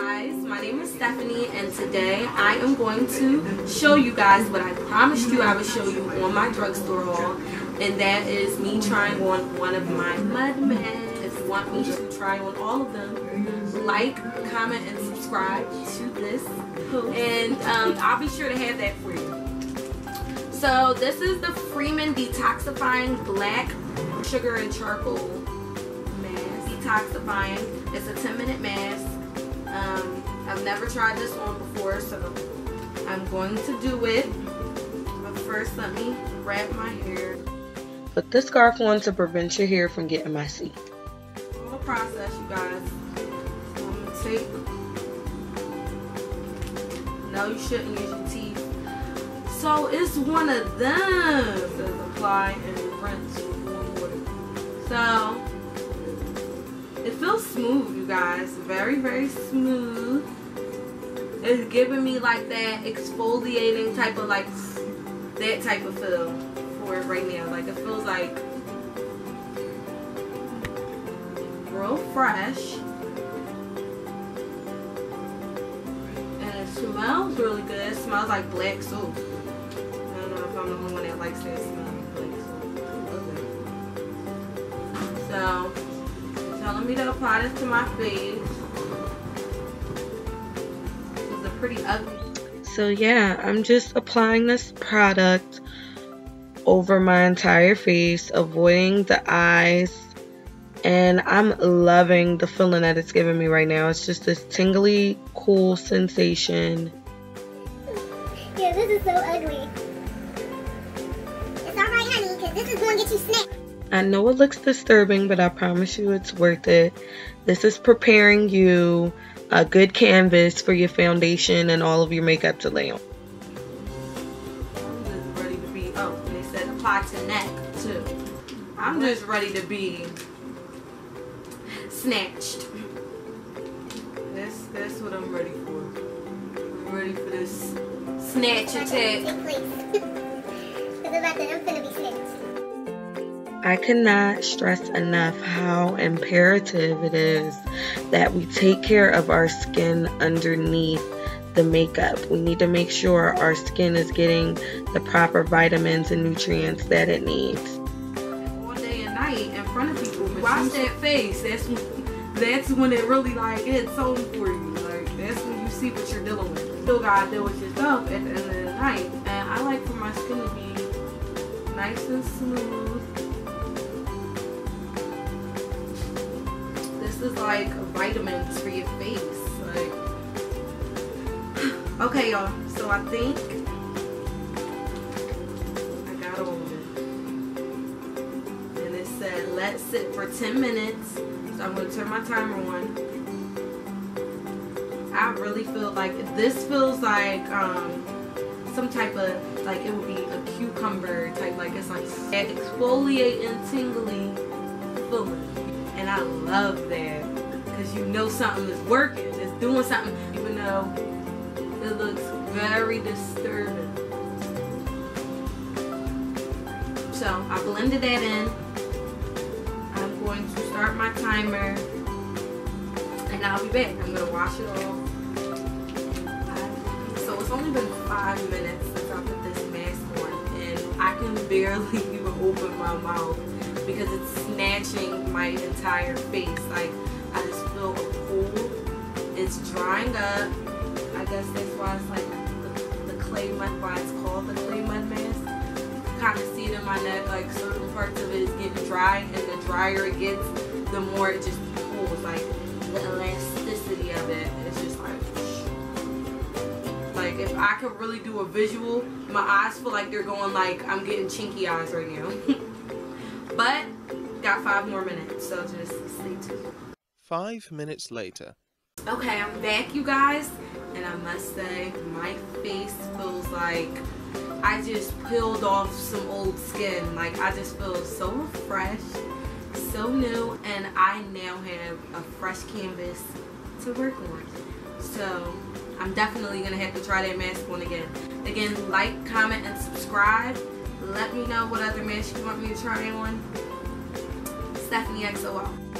guys, my name is Stephanie and today I am going to show you guys what I promised you I would show you on my drugstore haul and that is me trying on one of my mud masks. If you want me to try on all of them, like, comment, and subscribe to this and um, I'll be sure to have that for you. So this is the Freeman Detoxifying Black Sugar and Charcoal Mask. Detoxifying. It's a 10 minute mask. I've never tried this one before, so I'm going to do it. But first, let me wrap my hair. Put the scarf on to prevent your hair from getting messy. I'm process, you guys. I'm gonna take. No, you shouldn't use your teeth. So it's one of them. It says apply and rinse with warm water. So it feels smooth, you guys. Very, very smooth. It's giving me like that exfoliating type of like that type of feel for it right now. Like it feels like real fresh. And it smells really good. It smells like black soap. I don't know if I'm the only one that likes that smell. So telling me to apply this to my face. This is a pretty ugly. So yeah, I'm just applying this product over my entire face, avoiding the eyes. And I'm loving the feeling that it's giving me right now. It's just this tingly, cool sensation. Yeah, this is so ugly. It's alright, honey, because this is going to get you snapped. I know it looks disturbing, but I promise you it's worth it. This is preparing you a good canvas for your foundation and all of your makeup to lay on. I'm just ready to be, oh, they said apply to neck too. I'm just ready to be snatched. That's, that's what I'm ready for. I'm ready for this snatch attack. Take place. Because about to, I'm finna be snatched. I cannot stress enough how imperative it is that we take care of our skin underneath the makeup. We need to make sure our skin is getting the proper vitamins and nutrients that it needs. all day and night in front of people. Watch that face. That's when, that's when it really like hits home for you. Like that's when you see what you're dealing with. Still gotta deal with yourself at the end of the night. And I like for my skin to be nice and smooth. This is like vitamins for your face. Like okay, y'all. So I think I got it and it said let sit for 10 minutes so I'm gonna turn my timer on I really feel like this feels like um some type of like it would be a cucumber type like it's like exfoliating tingly feeling and I love that because you know something is working it's doing something even though it looks very disturbing so I blended that in. I'm going to start my timer and I'll be back. I'm going to wash it off. So it's only been five minutes since I put this mask on and I can barely even open my mouth because it's snatching my entire face. Like I just feel pull. It's drying up. I guess that's why it's like the, the clay mud, why it's called the clay mud mask kind of see it in my neck like certain parts of it is getting dry and the drier it gets the more it just pulls like the elasticity of it is just like like if I could really do a visual my eyes feel like they're going like I'm getting chinky eyes right now but got five more minutes so just stay tuned Five minutes later. Okay, I'm back, you guys, and I must say, my face feels like I just peeled off some old skin. Like, I just feel so refreshed, so new, and I now have a fresh canvas to work on. So, I'm definitely going to have to try that mask on again. Again, like, comment, and subscribe. Let me know what other mask you want me to try on. Stephanie XOL.